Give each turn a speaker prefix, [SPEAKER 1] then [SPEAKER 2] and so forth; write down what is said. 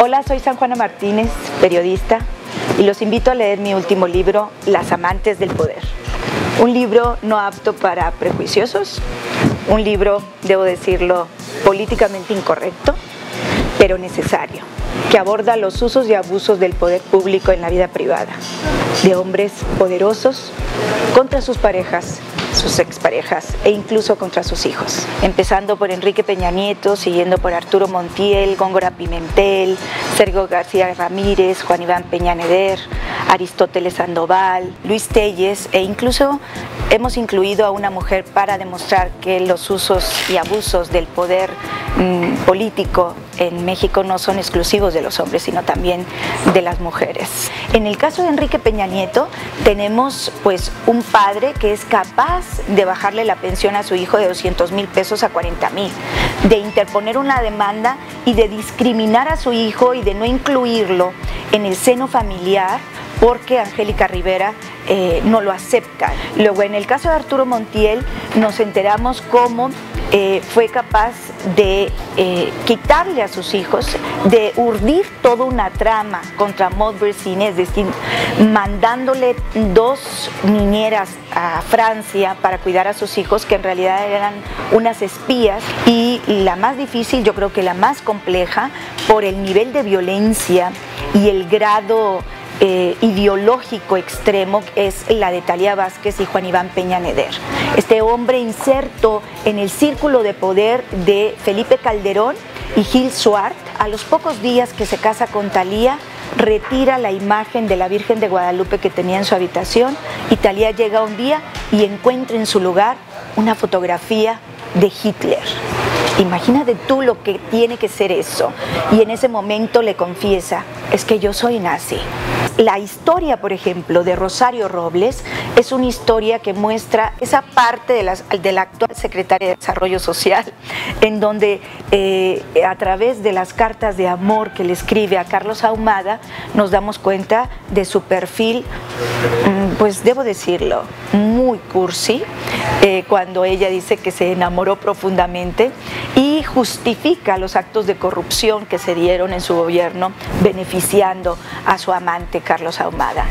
[SPEAKER 1] Hola, soy San Juana Martínez, periodista, y los invito a leer mi último libro, Las amantes del poder. Un libro no apto para prejuiciosos, un libro, debo decirlo, políticamente incorrecto, pero necesario, que aborda los usos y abusos del poder público en la vida privada, de hombres poderosos contra sus parejas sus exparejas e incluso contra sus hijos. Empezando por Enrique Peña Nieto, siguiendo por Arturo Montiel, Góngora Pimentel, Sergio García Ramírez, Juan Iván Peña Neder, Aristóteles Sandoval, Luis Telles e incluso hemos incluido a una mujer para demostrar que los usos y abusos del poder mm, político en México no son exclusivos de los hombres, sino también de las mujeres. En el caso de Enrique Peña Nieto, tenemos pues un padre que es capaz de bajarle la pensión a su hijo de 200 mil pesos a 40 mil, de interponer una demanda y de discriminar a su hijo y de no incluirlo en el seno familiar porque Angélica Rivera eh, no lo acepta. Luego, en el caso de Arturo Montiel, nos enteramos cómo eh, fue capaz de eh, quitarle a sus hijos, de urdir toda una trama contra Maud es decir, mandándole dos niñeras a Francia para cuidar a sus hijos, que en realidad eran unas espías, y la más difícil, yo creo que la más compleja, por el nivel de violencia y el grado eh, ideológico extremo es la de Talía Vázquez y Juan Iván Peña Neder. Este hombre inserto en el círculo de poder de Felipe Calderón y Gil Suart, a los pocos días que se casa con Talía, retira la imagen de la Virgen de Guadalupe que tenía en su habitación y Talía llega un día y encuentra en su lugar una fotografía de Hitler. Imagínate tú lo que tiene que ser eso. Y en ese momento le confiesa, es que yo soy nazi. La historia, por ejemplo, de Rosario Robles es una historia que muestra esa parte de, la actual secretaria de Desarrollo Social, en donde eh, a través de las cartas de amor que le escribe a Carlos Ahumada, nos damos cuenta de su perfil, mm, pues debo decirlo, muy cursi, eh, cuando ella dice que se enamoró profundamente y justifica los actos de corrupción que se dieron en su gobierno beneficiando a su amante Carlos Ahumada.